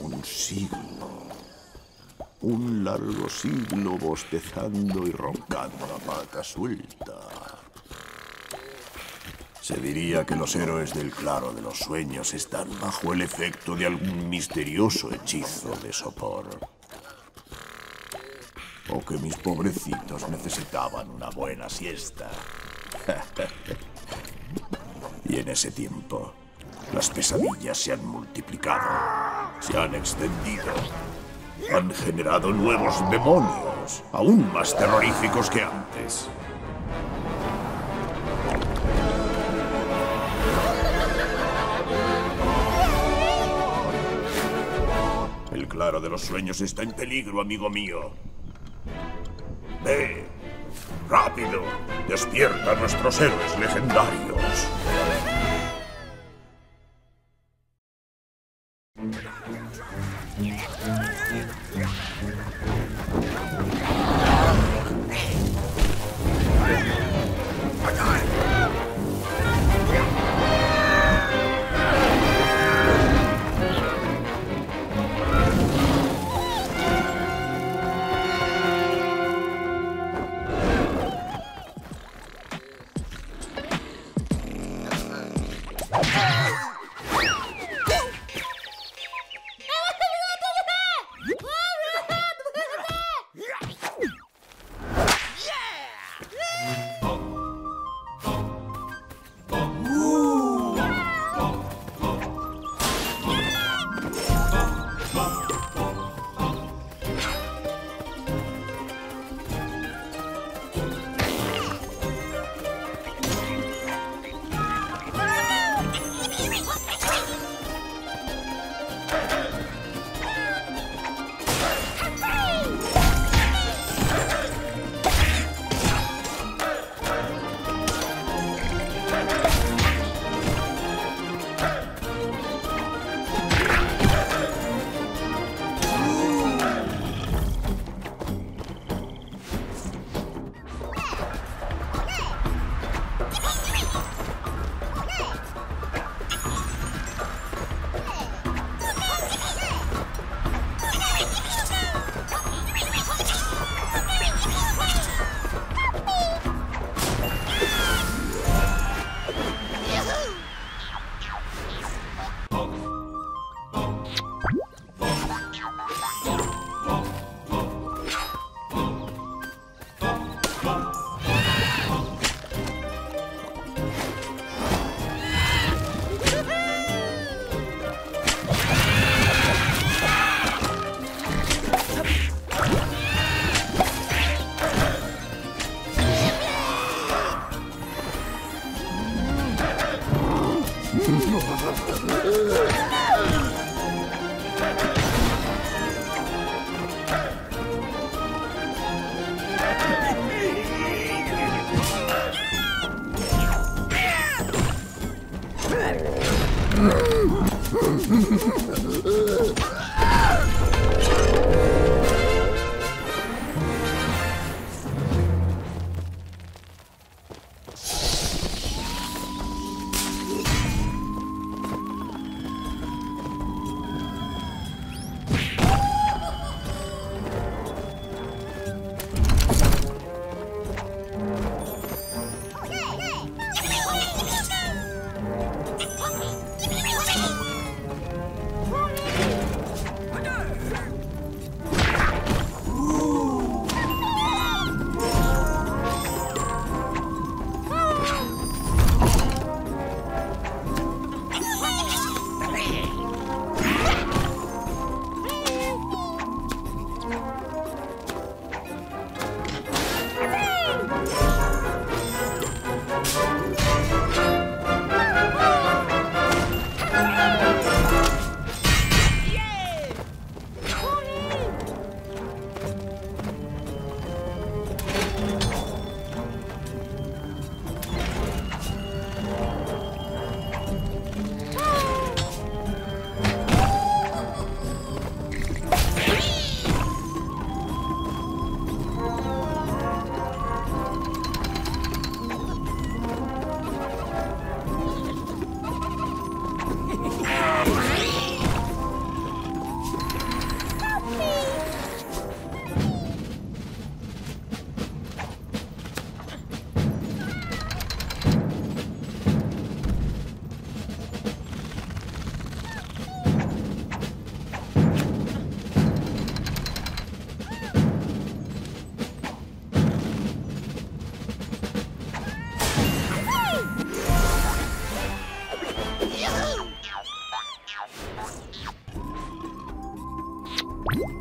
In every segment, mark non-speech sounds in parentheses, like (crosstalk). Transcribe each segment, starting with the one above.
Un siglo. Un largo siglo bostezando y roncando la pata suelta. Se diría que los héroes del claro de los sueños están bajo el efecto de algún misterioso hechizo de sopor. O que mis pobrecitos necesitaban una buena siesta. (laughs) y en ese tiempo, las pesadillas se han multiplicado, se han extendido, han generado nuevos demonios, aún más terroríficos que antes. El claro de los sueños está en peligro, amigo mío. Ve, rápido, despierta a nuestros héroes legendarios. Ah! Ugh. Hmm.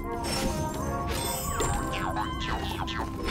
Thank you.